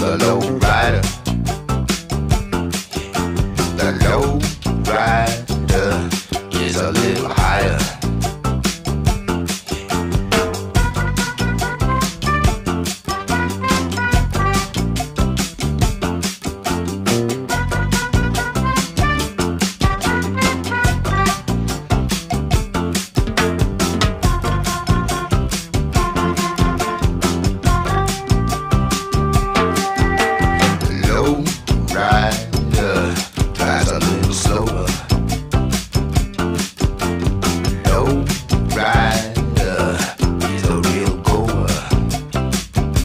the low rider. The low rider is a little higher.